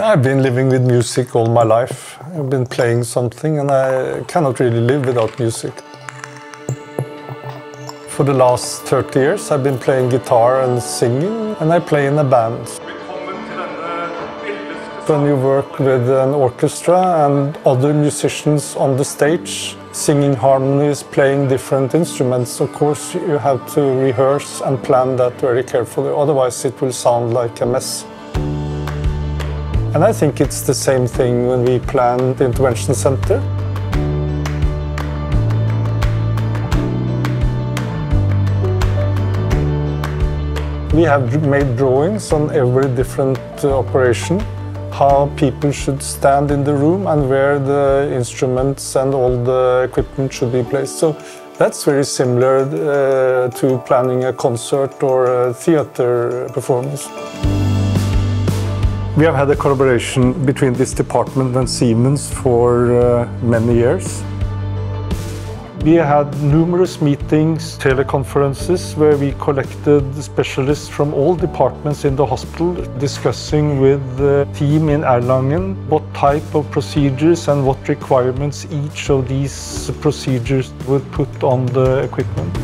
I've been living with music all my life. I've been playing something and I cannot really live without music. For the last 30 years I've been playing guitar and singing and I play in a band. When you work with an orchestra and other musicians on the stage, singing harmonies, playing different instruments, of course you have to rehearse and plan that very carefully, otherwise it will sound like a mess. And I think it's the same thing when we plan the intervention center. We have made drawings on every different uh, operation, how people should stand in the room and where the instruments and all the equipment should be placed. So that's very similar uh, to planning a concert or a theater performance. We have had a collaboration between this department and Siemens for uh, many years. We had numerous meetings, teleconferences, where we collected specialists from all departments in the hospital discussing with the team in Erlangen what type of procedures and what requirements each of these procedures would put on the equipment.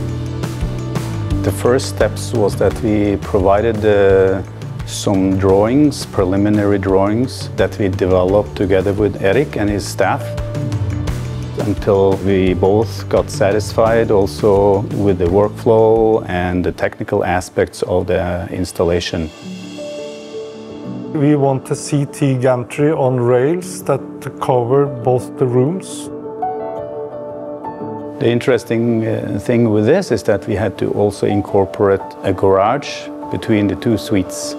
The first steps was that we provided uh, some drawings, preliminary drawings, that we developed together with Erik and his staff until we both got satisfied also with the workflow and the technical aspects of the installation. We want a CT gantry on rails that cover both the rooms. The interesting uh, thing with this is that we had to also incorporate a garage between the two suites.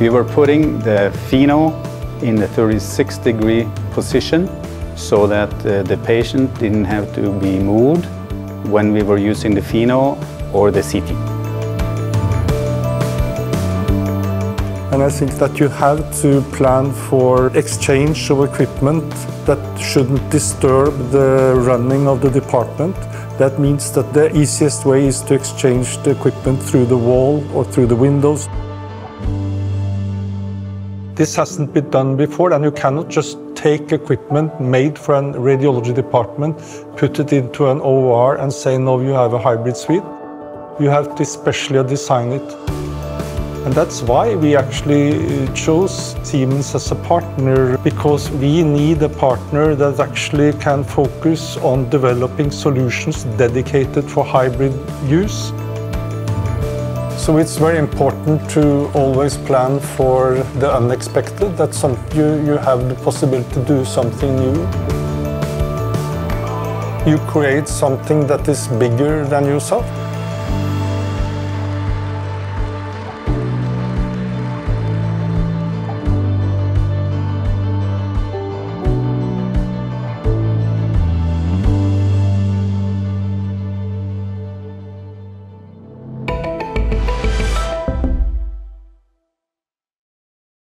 We were putting the Pheno in the 36 degree position so that uh, the patient didn't have to be moved when we were using the Pheno or the CT. And I think that you have to plan for exchange of equipment that shouldn't disturb the running of the department. That means that the easiest way is to exchange the equipment through the wall or through the windows. This hasn't been done before, and you cannot just take equipment made for a radiology department, put it into an OR, and say, no, you have a hybrid suite. You have to specially design it. And that's why we actually uh, chose Siemens as a partner, because we need a partner that actually can focus on developing solutions dedicated for hybrid use. So it's very important to always plan for the unexpected, that some, you, you have the possibility to do something new. You create something that is bigger than yourself.